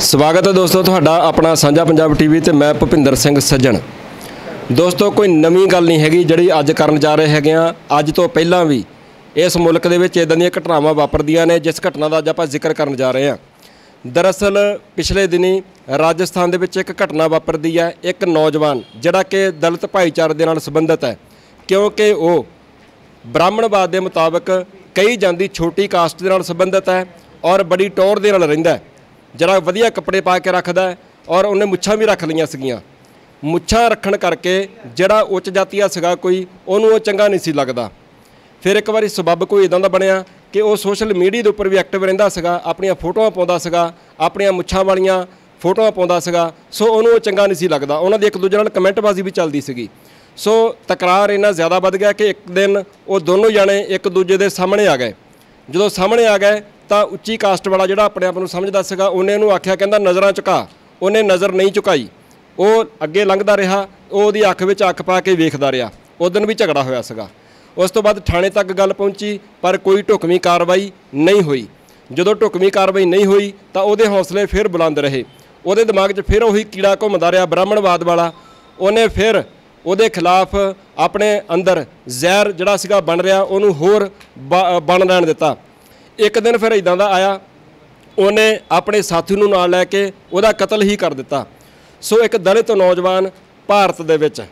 ਸਵਾਗਤ ਹੈ ਦੋਸਤੋ ਤੁਹਾਡਾ ਆਪਣਾ ਸਾਂਝਾ ਪੰਜਾਬ ਟੀਵੀ ਤੇ ਮੈਂ ਭੁਪਿੰਦਰ ਸਿੰਘ ਸੱਜਣ। ਦੋਸਤੋ ਕੋਈ ਨਵੀਂ ਗੱਲ ਨਹੀਂ ਹੈਗੀ ਜਿਹੜੀ ਅੱਜ ਕਰਨ ਜਾ ਰਹੇ ਹੈਗੇ ਆ। ਅੱਜ ਤੋਂ ਪਹਿਲਾਂ ਵੀ ਇਸ ਮੁਲਕ ਦੇ ਵਿੱਚ ਇਦਾਂ ਦੀਆਂ ਘਟਨਾਵਾਂ ਵਾਪਰਦੀਆਂ ਨੇ, ਜਿਸ ਘਟਨਾ ਦਾ ਅੱਜ ਆਪਾਂ ਜ਼ਿਕਰ ਕਰਨ ਜਾ ਰਹੇ ਹਾਂ ਦਰਅਸਲ ਪਿਛਲੇ ਦਿਨੀ ਰਾਜਸਥਾਨ ਦੇ ਵਿੱਚ ਇੱਕ ਘਟਨਾ ਵਾਪਰਦੀ ਹੈ, ਇੱਕ ਨੌਜਵਾਨ ਜਿਹੜਾ ਕਿ ਦਲਿਤ ਭਾਈਚਾਰੇ ਦੇ ਨਾਲ ਸੰਬੰਧਿਤ ਹੈ, ਕਿਉਂਕਿ ਉਹ ਬ੍ਰਾਹਮਣਵਾਦ ਦੇ ਮੁਤਾਬਕ ਕਈ ਜਾਂਦੀ ਛੋਟੀ ਕਾਸਟ ਦੇ ਨਾਲ ਸੰਬੰਧਿਤ ਹੈ ਔਰ ਬੜੀ ਟੌਰ ਦੇ ਨਾਲ ਰਹਿੰਦਾ ਹੈ। ਜਿਹੜਾ ਵਧੀਆ ਕੱਪੜੇ ਪਾ ਕੇ ਰੱਖਦਾ ਔਰ ਉਹਨੇ ਮੁੱਛਾਂ ਵੀ ਰੱਖ ਲਈਆਂ ਸੀਗੀਆਂ। ਮੁੱਛਾਂ ਰੱਖਣ ਕਰਕੇ ਜਿਹੜਾ ਉੱਚ ਜਾਤੀਆ ਸੀਗਾ ਕੋਈ, ਉਹਨੂੰ ਉਹ ਚੰਗਾ ਨਹੀਂ ਸੀ ਲੱਗਦਾ। ਫਿਰ ਇੱਕ ਵਾਰੀ ਸਬੱਬ ਕੋਈ ਇਦਾਂ ਦਾ ਬਣਿਆ ਕਿ ਉਹ ਸੋਸ਼ਲ ਮੀਡੀਆ ਦੇ ਉੱਪਰ ਵੀ ਐਕਟਿਵ ਰਹਿੰਦਾ ਸੀਗਾ, ਆਪਣੀਆਂ ਫੋਟੋਆਂ ਪਾਉਂਦਾ ਸੀਗਾ, ਆਪਣੀਆਂ ਮੁੱਛਾਂ ਵਾਲੀਆਂ ਫੋਟੋਆਂ ਪਾਉਂਦਾ ਸੀਗਾ, ਸੋ ਉਹਨੂੰ ਉਹ ਚੰਗਾ ਨਹੀਂ ਸੀ ਲੱਗਦਾ। ਉਹਨਾਂ ਦੀ ਇੱਕ ਦੂਜੇ ਨਾਲ ਕਮੈਂਟਬਾਜ਼ੀ ਵੀ ਚੱਲਦੀ ਸੀਗੀ। ਸੋ ਤਕਰਾਰ ਇੰਨਾ ਜ਼ਿਆਦਾ ਵੱਧ ਗਿਆ ਕਿ ਇੱਕ ਦਿਨ ਉਹ ਦੋਨੋਂ ਜਾਣੇ ਇੱਕ ਦੂਜੇ ਦੇ ਸਾਹਮਣੇ ਆ ਗਏ। ਜਦੋਂ ਸਾਹਮਣੇ ਆ ਗਏ ਤਾਂ ਉੱਚੀ ਕਾਸਟ ਵਾਲਾ ਜਿਹੜਾ ਆਪਣੇ ਆਪ ਨੂੰ ਸਮਝਦਾ ਸੀਗਾ, ਉਹਨੇ ਉਹਨੂੰ ਆਖਿਆ, ਕਹਿੰਦਾ ਨਜ਼ਰਾਂ ਝੁਕਾ। ਉਹਨੇ ਨਜ਼ਰ ਨਹੀਂ ਝੁਕਾਈ। ਉਹ ਅੱਗੇ ਲੰਘਦਾ ਰਿਹਾ, ਉਹ ਉਹਦੀ ਅੱਖ ਵਿੱਚ ਅੱਖ ਪਾ ਕੇ ਵੇਖਦਾ ਰਿਹਾ। ਉਸ ਦਿਨ ਵੀ ਝਗੜਾ ਹੋਇਆ ਸੀਗਾ। ਉਸ ਤੋਂ ਬਾਅਦ ਥਾਣੇ ਤੱਕ ਗੱਲ ਪਹੁੰਚੀ, ਪਰ ਕੋਈ ਢੁਕਵੀਂ ਕਾਰਵਾਈ ਨਹੀਂ ਹੋਈ। ਜਦੋਂ ਢੁਕਵੀਂ ਕਾਰਵਾਈ ਨਹੀਂ ਹੋਈ, ਤਾਂ ਉਹਦੇ ਹੌਸਲੇ ਫਿਰ ਬੁਲੰਦ ਰਹੇ। ਉਹਦੇ ਦਿਮਾਗ 'ਚ ਫਿਰ ਉਹੀ ਕੀੜਾ ਘੁੰਮਦਾ ਰਿਹਾ, ਬ੍ਰਾਹਮਣਵਾਦ ਵਾਲਾ। ਉਹਨੇ ਫਿਰ ਉਹਦੇ ਖਿਲਾਫ ਆਪਣੇ ਅੰਦਰ ਜ਼ਹਿਰ ਜਿਹੜਾ ਸੀਗਾ ਬਣ ਰਿਹਾ, ਉਹਨੂੰ ਹੋਰ ਬ- ਬਣ ਲੈਣ ਦਿੱਤਾ। ਇੱਕ ਦਿਨ ਫਿਰ ਇਦਾਂ ਦਾ ਆਇਆ, ਉਹਨੇ ਆਪਣੇ ਸਾਥੀ ਨੂੰ ਨਾਲ ਲੈ ਕੇ ਉਹਦਾ ਕਤਲ ਹੀ ਕਰ ਦਿੱਤਾ। ਸੋ ਇੱਕ ਦਲਿਤ ਨੌਜਵਾਨ ਭਾਰਤ ਦੇ ਵਿੱਚ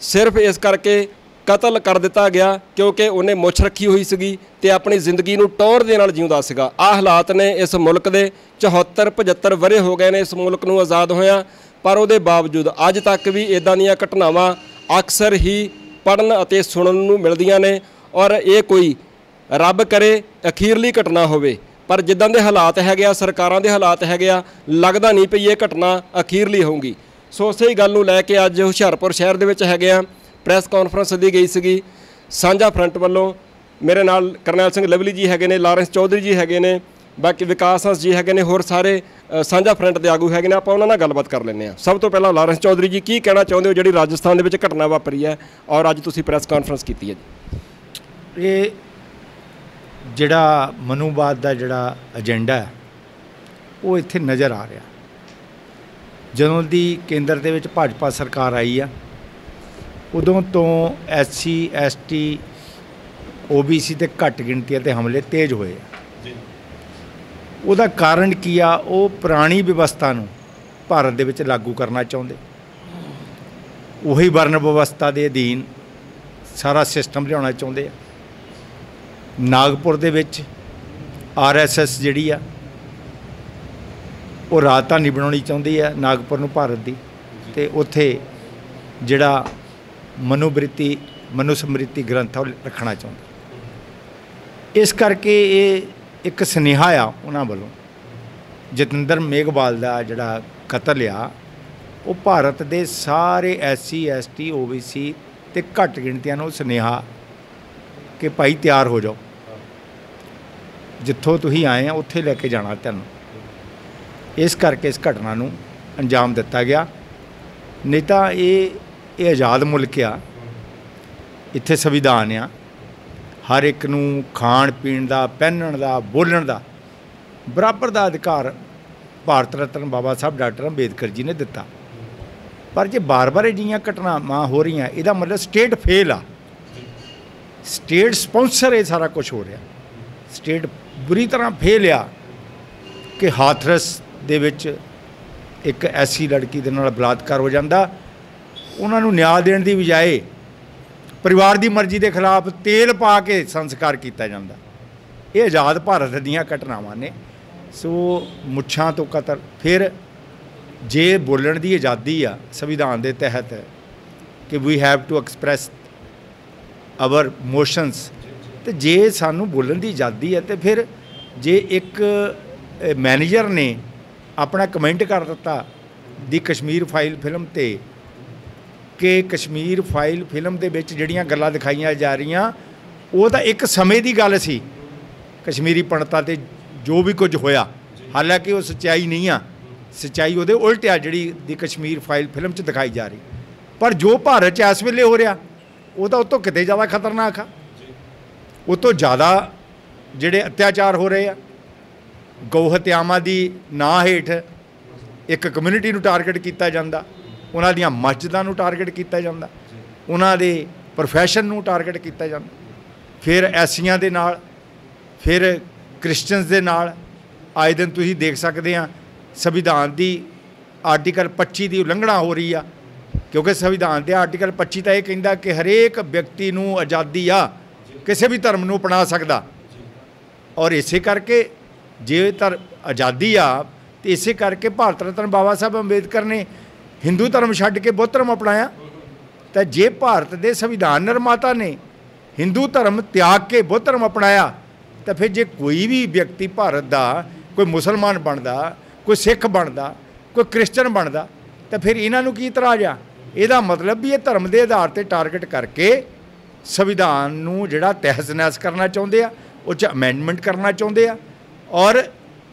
ਸਿਰਫ ਇਸ ਕਰਕੇ ਕਤਲ ਕਰ ਦਿੱਤਾ ਗਿਆ ਕਿਉਂਕਿ ਉਹਨੇ ਮੁੱਛ ਰੱਖੀ ਹੋਈ ਸੀਗੀ ਤੇ ਆਪਣੀ ਜ਼ਿੰਦਗੀ ਨੂੰ ਟੌਰ ਦੇ ਨਾਲ ਜਿਉਂਦਾ ਸੀਗਾ। ਆ ਹਾਲਾਤ ਨੇ ਇਸ ਮੁਲਕ ਦੇ 74 75 ਵਰੇ ਹੋ ਗਏ ਨੇ ਇਸ ਮੁਲਕ ਨੂੰ ਆਜ਼ਾਦ ਹੋਇਆ, ਪਰ ਉਹਦੇ ਬਾਵਜੂਦ ਅੱਜ ਤੱਕ ਵੀ ਇਦਾਂ ਦੀਆਂ ਘਟਨਾਵਾਂ ਅਕਸਰ ਹੀ ਪੜਨ ਅਤੇ ਸੁਣਨ ਨੂੰ ਮਿਲਦੀਆਂ ਨੇ ਔਰ ਇਹ ਕੋਈ ਰੱਬ ਕਰੇ ਅਖੀਰਲੀ ਘਟਨਾ ਹੋਵੇ। ਪਰ ਜਿੱਦਾਂ ਦੇ ਹਾਲਾਤ ਹੈਗੇ ਆ, ਸਰਕਾਰਾਂ ਦੇ ਹਾਲਾਤ ਹੈਗੇ ਆ, ਲੱਗਦਾ ਨਹੀਂ ਪਈ ਇਹ ਘਟਨਾ ਅਖੀਰਲੀ ਹੋਊਗੀ। ਸੋ ਉਸੇ ਹੀ ਗੱਲ ਨੂੰ ਲੈ ਕੇ ਅੱਜ ਹੁਸ਼ਿਆਰਪੁਰ ਸ਼ਹਿਰ ਦੇ ਵਿੱਚ ਹੈਗੇ ਆ, ਪ੍ਰੈਸ ਕਾਨਫਰੰਸ ਸੱਦੀ ਗਈ ਸੀਗੀ। ਸਾਂਝਾ ਫਰੰਟ ਵੱਲੋਂ ਮੇਰੇ ਨਾਲ ਕਰਨੈਲ ਸਿੰਘ ਲਵਲੀ ਜੀ ਹੈਗੇ ਨੇ, ਲਾਰੈਂਸ ਚੌਧਰੀ ਜੀ ਹੈਗੇ ਨੇ, ਬਾਕੀ ਵਿਕਾਸ ਹੰਸ ਜੀ ਹੈਗੇ ਨੇ, ਹੋਰ ਸਾਰੇ ਸਾਂਝਾ ਫਰੰਟ ਦੇ ਆਗੂ ਹੈਗੇ ਨੇ। ਆਪਾਂ ਉਹਨਾਂ ਨਾਲ ਗੱਲਬਾਤ ਕਰ ਲੈਂਦੇ ਆ ਸਭ ਤੋਂ ਪਹਿਲਾਂ ਲਾਰੈਂਸ ਚੌਧਰੀ ਜੀ, ਕੀ ਕਹਿਣਾ ਚਾਹੁੰਦੇ ਹੋ ਜਿਹੜੀ ਰਾਜਸਥਾਨ ਦੇ ਵਿੱਚ ਘਟਨਾ ਵਾਪਰੀ ਹੈ ਔਰ ਅੱਜ ਤੁਸੀਂ ਪ੍ਰੈਸ ਕਾਨਫਰੰਸ ਕੀਤੀ ਹੈ ਜੀ? ਇਹ ਜਿਹੜਾ ਮਨੂਵਾਦ ਦਾ ਜਿਹੜਾ ਏਜੰਡਾ ਹੈ ਉਹ ਇੱਥੇ ਨਜ਼ਰ ਆ ਰਿਹਾ। ਜਦੋਂ ਦੀ ਕੇਂਦਰ ਦੇ ਵਿੱਚ ਭਾਜਪਾ ਸਰਕਾਰ ਆਈ ਆ ਉਦੋਂ ਤੋਂ ਐਸਸੀ ਐਸਟੀ ਓਬੀਸੀ ਤੇ ਘੱਟ ਗਿਣਤੀਆਂ ਤੇ ਹਮਲੇ ਤੇਜ਼ ਹੋਏ ਆ। ਉਹਦਾ ਕਾਰਨ ਕੀ ਆ? ਉਹ ਪੁਰਾਣੀ ਵਿਵਸਥਾ ਨੂੰ ਭਾਰਤ ਦੇ ਵਿੱਚ ਲਾਗੂ ਕਰਨਾ ਚਾਹੁੰਦੇ। ਉਹੀ ਵਰਨ ਵਿਵਸਥਾ ਦੇ ਅਧੀਨ ਸਾਰਾ ਸਿਸਟਮ ਲਿਆਉਣਾ ਚਾਹੁੰਦੇ ਆ। ਨਾਗਪੁਰ ਦੇ ਵਿੱਚ ਆਰਐਸਐਸ ਜਿਹੜੀ ਆ ਉਹ ਰਾਜਧਾਨੀ ਬਣਾਉਣੀ ਚਾਹੁੰਦੀ ਆ ਨਾਗਪੁਰ ਨੂੰ ਭਾਰਤ ਦੀ। ਤੇ ਉੱਥੇ ਜਿਹੜਾ ਮਨੋਬ੍ਰਿਤੀ ਮਨੁਸਮ੍ਰਿਤੀ ਗ੍ਰੰਥ ਉਹ ਰੱਖਣਾ ਚਾਹੁੰਦਾ। ਇਸ ਕਰਕੇ ਇਹ ਇੱਕ ਸੁਨੇਹਾ ਆ ਉਹਨਾਂ ਵੱਲੋਂ। ਜਤਿੰਦਰ ਮੇਘਵਾਲ ਦਾ ਜਿਹੜਾ ਕਤਲ ਆ ਉਹ ਭਾਰਤ ਦੇ ਸਾਰੇ ਐਸਸੀ ਐਸਟੀ ਓਬੀਸੀ ਤੇ ਘੱਟ ਗਿਣਤੀਆਂ ਨੂੰ ਸੁਨੇਹਾ ਕਿ ਭਾਈ ਤਿਆਰ ਹੋ ਜਾਓ। ਜਿੱਥੋਂ ਤੁਸੀਂ ਆਏ ਆ, ਉੱਥੇ ਲੈ ਕੇ ਜਾਣਾ ਤੁਹਾਨੂੰ। ਇਸ ਕਰਕੇ ਇਸ ਘਟਨਾ ਨੂੰ ਅੰਜਾਮ ਦਿੱਤਾ ਗਿਆ। ਨਹੀਂ ਤਾਂ ਇਹ ਇਹ ਆਜ਼ਾਦ ਮੁਲਕ ਆ। ਇੱਥੇ ਸੰਵਿਧਾਨ ਆ। ਹਰ ਇੱਕ ਨੂੰ ਖਾਣ ਪੀਣ ਦਾ, ਪਹਿਨਣ ਦਾ, ਬੋਲਣ ਦਾ ਬਰਾਬਰ ਦਾ ਅਧਿਕਾਰ ਭਾਰਤ ਰਤਨ ਬਾਬਾ ਸਾਹਿਬ ਡਾਕਟਰ ਅੰਬੇਦਕਰ ਜੀ ਨੇ ਦਿੱਤਾ। ਪਰ ਜੇ ਬਾਰ-ਬਾਰ ਅਜਿਹੀਆਂ ਘਟਨਾਵਾਂ ਹੋ ਰਹੀਆਂ, ਇਹਦਾ ਮਤਲਬ ਸਟੇਟ ਫੇਲ ਆ। ਸਟੇਟ ਸਪਾਂਸਰ ਇਹ ਸਾਰਾ ਕੁਝ ਹੋ ਰਿਹਾ। ਸਟੇਟ ਬੁਰੀ ਤਰ੍ਹਾਂ ਫੇਲ ਆ ਕਿ ਹਾਥਰਸ ਦੇ ਵਿੱਚ ਇੱਕ ਐਸੀ ਲੜਕੀ ਦੇ ਨਾਲ ਬਲਾਤਕਾਰ ਹੋ ਜਾਂਦਾ। ਉਹਨਾਂ ਨੂੰ ਨਿਆਂ ਦੇਣ ਦੀ ਬਜਾਏ ਪਰਿਵਾਰ ਦੀ ਮਰਜ਼ੀ ਦੇ ਖਿਲਾਫ ਤੇਲ ਪਾ ਕੇ ਸੰਸਕਾਰ ਕੀਤਾ ਜਾਂਦਾ। ਇਹ ਆਜ਼ਾਦ ਭਾਰਤ ਦੀਆਂ ਘਟਨਾਵਾਂ ਨੇ। ਸੋ ਮੁੱਛਾਂ ਤੋਂ ਕਤਰ ਫਿਰ ਜੇ ਬੋਲਣ ਦੀ ਆਜ਼ਾਦੀ ਆ ਸੰਵਿਧਾਨ ਦੇ ਤਹਿਤ ਕਿ we have to express our motions ਤੇ ਜੇ ਸਾਨੂੰ ਬੋਲਣ ਦੀ ਆਜ਼ਾਦੀ ਹੈ, ਤੇ ਫਿਰ ਜੇ ਇੱਕ ਮੈਨੇਜਰ ਨੇ ਆਪਣਾ ਕਮੈਂਟ ਕਰ ਦਿੱਤਾ ਦੀ ਕਸ਼ਮੀਰ ਫਾਈਲ ਫਿਲਮ ਤੇ, ਕਿ ਕਸ਼ਮੀਰ ਫਾਈਲ ਫਿਲਮ ਦੇ ਵਿੱਚ ਜਿਹੜੀਆਂ ਗੱਲਾਂ ਦਿਖਾਈਆਂ ਜਾ ਰਹੀਆਂ, ਉਹ ਤਾਂ ਇੱਕ ਸਮੇਂ ਦੀ ਗੱਲ ਸੀ। ਕਸ਼ਮੀਰੀ ਪੰਡਤਾਂ ਤੇ ਜੋ ਵੀ ਕੁਝ ਹੋਇਆ, ਹਾਲਾਂਕਿ ਉਹ ਸੱਚਾਈ ਨਹੀਂ ਆ। ਸੱਚਾਈ ਉਹਦੇ ਉਲਟ ਆ ਜਿਹੜੀ ਦੀ ਕਸ਼ਮੀਰ ਫਾਈਲ ਫਿਲਮ 'ਚ ਦਿਖਾਈ ਜਾ ਰਹੀ। ਪਰ ਜੋ ਭਾਰਤ 'ਚ ਇਸ ਵੇਲੇ ਹੋ ਰਿਹਾ ਉਹ ਤਾਂ ਉਹ ਤੋਂ ਕਿਤੇ ਜ਼ਿਆਦਾ ਖਤਰਨਾਕ ਆ। ਉਹ ਤੋਂ ਜ਼ਿਆਦਾ ਜਿਹੜੇ ਅਤਿਆਚਾਰ ਹੋ ਰਹੇ ਆ, ਗਊ ਹਤਿਆਵਾਂ ਦੀ ਨਾਂ ਹੇਠ ਇੱਕ ਕਮਿਊਨਿਟੀ ਨੂੰ ਟਾਰਗੇਟ ਕੀਤਾ ਜਾਂਦਾ, ਉਹਨਾਂ ਦੀਆਂ ਮਸਜਿਦਾਂ ਨੂੰ ਟਾਰਗੇਟ ਕੀਤਾ ਜਾਂਦਾ, ਉਹਨਾਂ ਦੇ ਪ੍ਰੋਫੈਸ਼ਨ ਨੂੰ ਟਾਰਗੇਟ ਕੀਤਾ ਜਾਂਦਾ। ਫਿਰ ਐਸੀਆਂ ਦੇ ਨਾਲ, ਫਿਰ ਕ੍ਰਿਸਚੀਅਨਸ ਦੇ ਨਾਲ, ਆਏ ਦਿਨ ਤੁਸੀਂ ਦੇਖ ਸਕਦੇ ਆ, ਸੰਵਿਧਾਨ ਦੀ ਆਰਟੀਕਲ 25 ਦੀ ਉਲੰਘਣਾ ਹੋ ਰਹੀ ਆ ਕਿਉਂਕਿ ਸੰਵਿਧਾਨ ਦੇ ਆਰਟੀਕਲ 25 ਤਾਂ ਇਹ ਕਹਿੰਦਾ ਕਿ ਹਰੇਕ ਵਿਅਕਤੀ ਨੂੰ ਆਜ਼ਾਦੀ ਆ, ਕਿਸੇ ਵੀ ਧਰਮ ਨੂੰ ਅਪਣਾ ਸਕਦਾ। ਔਰ ਇਸੇ ਕਰਕੇ ਜੇ ਧਰ, ਆਜ਼ਾਦੀ ਆ, ਤੇ ਇਸੇ ਕਰਕੇ ਭਾਰਤ ਰਤਨ ਬਾਬਾ ਸਾਹਿਬ ਅੰਬੇਦਕਰ ਨੇ ਹਿੰਦੂ ਧਰਮ ਛੱਡ ਕੇ ਬੁੱਧ ਧਰਮ ਅਪਣਾਇਆ। ਤਾਂ ਜੇ ਭਾਰਤ ਦੇ ਸੰਵਿਧਾਨ ਨਿਰਮਾਤਾ ਨੇ ਹਿੰਦੂ ਧਰਮ ਤਿਆਗ ਕੇ ਬੁੱਧ ਧਰਮ ਅਪਣਾਇਆ, ਤਾਂ ਫਿਰ ਜੇ ਕੋਈ ਵੀ ਵਿਅਕਤੀ ਭਾਰਤ ਦਾ, ਕੋਈ ਮੁਸਲਮਾਨ ਬਣਦਾ, ਕੋਈ ਸਿੱਖ ਬਣਦਾ, ਕੋਈ ਕ੍ਰਿਸਚਨ ਬਣਦਾ, ਤਾਂ ਫਿਰ ਇਹਨਾਂ ਨੂੰ ਕੀ ਇਤਰਾਜ਼ ਆ? ਇਹਦਾ ਮਤਲਬ ਵੀ ਇਹ ਧਰਮ ਦੇ ਆਧਾਰ ਤੇ ਟਾਰਗੇਟ ਕਰਕੇ ਸੰਵਿਧਾਨ ਨੂੰ ਜਿਹੜਾ ਤਹਿਸ-ਨਹਿਸ ਕਰਨਾ ਚਾਹੁੰਦੇ ਆ, ਉਹ ਚ ਅਮੈਂਡਮੈਂਟ ਕਰਨਾ ਚਾਹੁੰਦੇ ਆ ਔਰ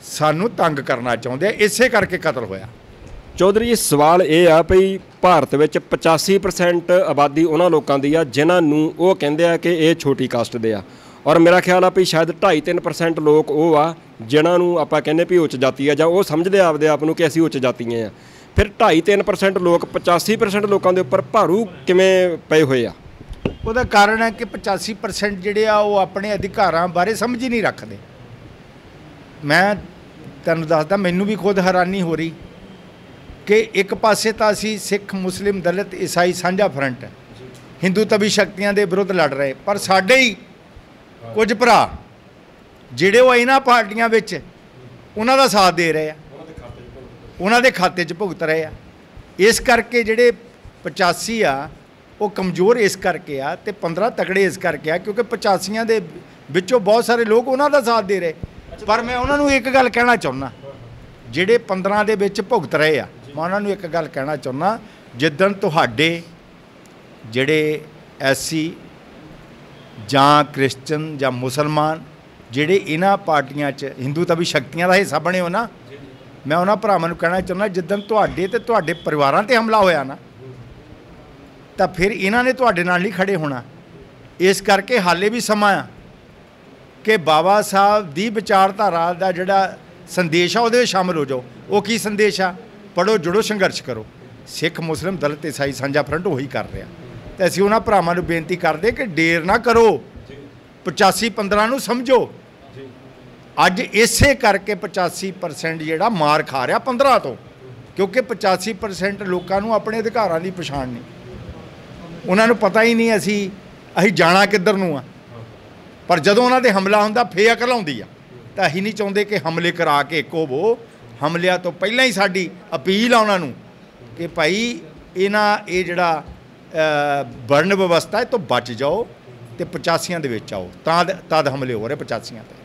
ਸਾਨੂੰ ਤੰਗ ਕਰਨਾ ਚਾਹੁੰਦੇ ਆ, ਇਸੇ ਕਰਕੇ ਕਤਲ ਹੋਇਆ। ਚੌਧਰੀ ਜੀ, ਸਵਾਲ ਇਹ ਆ ਭਈ ਭਾਰਤ ਵਿੱਚ 85% ਆਬਾਦੀ ਉਹਨਾਂ ਲੋਕਾਂ ਦੀ ਆ ਜਿਨ੍ਹਾਂ ਨੂੰ ਉਹ ਕਹਿੰਦੇ ਆ ਕਿ ਇਹ ਛੋਟੀ ਕਾਸਟ ਦੇ ਆ। ਔਰ ਮੇਰਾ ਖਿਆਲ ਆ ਵੀ ਸ਼ਾਇਦ 2.5-3% ਲੋਕ ਉਹ ਆ ਜਿਨ੍ਹਾਂ ਨੂੰ ਆਪਾਂ ਕਹਿੰਦੇ ਵੀ ਉੱਚ ਜਾਤੀ ਆ ਜਾਂ ਉਹ ਸਮਝਦੇ ਆਪਦੇ ਆਪ ਨੂੰ ਕਿ ਅਸੀਂ ਉੱਚ ਜਾਤੀਆਂ ਆ। ਫਿਰ 2.5-3% ਲੋਕ 85% ਲੋਕਾਂ ਦੇ ਉੱਪਰ ਭਾਰੂ ਕਿਵੇਂ ਪਏ ਹੋਏ ਆ? ਉਹਦਾ ਕਾਰਨ ਹੈ ਕਿ 85% ਜਿਹੜੇ ਆ, ਉਹ ਆਪਣੇ ਅਧਿਕਾਰਾਂ ਬਾਰੇ ਸਮਝ ਹੀ ਨਹੀਂ ਰੱਖਦੇ। ਮੈਂ ਤੁਹਾਨੂੰ ਦੱਸਦਾ, ਮੈਨੂੰ ਵੀ ਖੁਦ ਹੈਰਾਨੀ ਹੋ ਰਹੀ ਕਿ ਇੱਕ ਪਾਸੇ ਤਾਂ ਅਸੀਂ ਸਿੱਖ, ਮੁਸਲਿਮ, ਦਲਿਤ, ਈਸਾਈ ਸਾਂਝਾ ਫਰੰਟ ਹੈ। ਹਿੰਦੂ ਤਵੀ ਸ਼ਕਤੀਆਂ ਦੇ ਵਿਰੁੱਧ ਲੜ ਰਹੇ, ਪਰ ਸਾਡੇ ਹੀ ਕੁਝ ਭਰਾ, ਜਿਹੜੇ ਉਹ ਇਹਨਾਂ ਪਾਰਟੀਆਂ ਵਿੱਚ ਉਹਨਾਂ ਦਾ ਸਾਥ ਦੇ ਰਹੇ ਆ। ਉਹਨਾਂ ਦੇ ਖਾਤੇ 'ਚ ਭੁਗਤ ਰਹੇ ਆ। ਇਸ ਕਰਕੇ ਜਿਹੜੇ 85 ਆ, ਉਹ ਕਮਜ਼ੋਰ ਇਸ ਕਰਕੇ ਆ ਤੇ 15 ਤਕੜੇ ਇਸ ਕਰਕੇ ਆ ਕਿਉਂਕਿ 85ਾਂ ਦੇ ਵਿੱਚੋਂ ਬਹੁਤ ਸਾਰੇ ਲੋਕ ਉਹਨਾਂ ਦਾ ਸਾਥ ਦੇ ਰਹੇ। ਪਰ ਮੈਂ ਉਹਨਾਂ ਨੂੰ ਇੱਕ ਗੱਲ ਕਹਿਣਾ ਚਾਹੁੰਦਾ ਜਿਹੜੇ 15 ਦੇ ਵਿੱਚ ਭੁਗਤ ਰਹੇ ਆ, ਮੈਂ ਉਹਨਾਂ ਨੂੰ ਇੱਕ ਗੱਲ ਕਹਿਣਾ ਚਾਹੁੰਦਾ ਜਿੱਦਣ ਤੁਹਾਡੇ ਜਿਹੜੇ ਐਸੀ ਜਾਂ ਕ੍ਰਿਸਚਨ ਜਾਂ ਮੁਸਲਮਾਨ, ਜਿਹੜੇ ਇਹਨਾਂ ਪਾਰਟੀਆਂ 'ਚ, ਹਿੰਦੂ ਤਾਂ ਵੀ ਸ਼ਕਤੀਆਂ ਦਾ ਹਿੱਸਾ ਬਣੇ ਹੋ ਨਾ ਮੈਂ ਉਹਨਾਂ ਭਰਾਵਾਂ ਨੂੰ ਕਹਿਣਾ ਚਾਹੁੰਦਾ, ਜਿੱਦਣ ਤੁਹਾਡੇ ਤੇ ਤੁਹਾਡੇ ਪਰਿਵਾਰਾਂ ਤੇ ਹਮਲਾ ਹੋਇਆ ਨਾ, ਤਾਂ ਫਿਰ ਇਹਨਾਂ ਨੇ ਤੁਹਾਡੇ ਨਾਲ ਨਹੀਂ ਖੜੇ ਹੋਣਾ। ਇਸ ਕਰਕੇ ਹਾਲੇ ਵੀ ਸਮਾਂ ਆ ਕਿ ਬਾਬਾ ਸਾਹਿਬ ਦੀ ਵਿਚਾਰਧਾਰਾ ਦਾ ਜਿਹੜਾ ਸੰਦੇਸ਼ ਆ, ਉਹਦੇ ਵਿੱਚ ਸ਼ਾਮਲ ਹੋ ਜਾਓ। ਉਹ ਕੀ ਸੰਦੇਸ਼ ਆ? ਪੜੋ ਜੁੜੋ, ਸੰਘਰਸ਼ ਕਰੋ। ਸਿੱਖ, ਮੁਸਲਿਮ ਦਲਿਤ ਈਸਾਈ ਸਾਂਝਾ ਫਰੰਟ ਉਹੀ ਕਰ ਰਿਹਾ। ਤੇ ਅਸੀਂ ਉਹਨਾਂ ਭਰਾਵਾਂ ਨੂੰ ਬੇਨਤੀ ਕਰਦੇ ਕਿ ਡੇਰ ਨਾ ਕਰੋ। 85 15 ਨੂੰ ਸਮਝੋ। ਅੱਜ ਇਸੇ ਕਰਕੇ 85% ਜਿਹੜਾ ਮਾਰ ਖਾ ਰਿਹਾ 15 ਤੋਂ ਕਿਉਂਕਿ 85% ਲੋਕਾਂ ਨੂੰ ਆਪਣੇ ਅਧਿਕਾਰਾਂ ਦੀ ਪਛਾਣ ਨਹੀਂ। ਉਹਨਾਂ ਨੂੰ ਪਤਾ ਹੀ ਨਹੀਂ ਅਸੀਂ ਅਸੀਂ ਜਾਣਾ ਕਿੱਧਰ ਨੂੰ ਆ। ਪਰ ਜਦੋਂ ਉਹਨਾਂ ਦੇ ਹਮਲਾ ਹੁੰਦਾ ਫੇਰ ਅਕਲ ਆਉਂਦੀ ਆ। ਤਾਂ ਅਸੀਂ ਨਹੀਂ ਚਾਹੁੰਦੇ ਕਿ ਹਮਲੇ ਕਰਾ ਕੇ ਇੱਕ ਹੋਵੋ ਹਮਲਿਆਂ ਤੋਂ ਪਹਿਲਾਂ ਹੀ ਸਾਡੀ ਅਪੀਲ ਆ ਉਹਨਾਂ ਨੂੰ ਕਿ ਭਾਈ ਇਹਨਾਂ ਇਹ ਜਿਹੜਾ ਅ, ਵਰਣ ਵਿਵਸਥਾ ਇਹ ਤੋਂ ਬਚ ਜਾਓ ਤੇ 85ਾਂ ਦੇ ਵਿੱਚ ਆਓ। ਤਾਂ ਤਦ ਹਮਲੇ ਹੋ ਰਹੇ 85ਾਂ ਤੇ।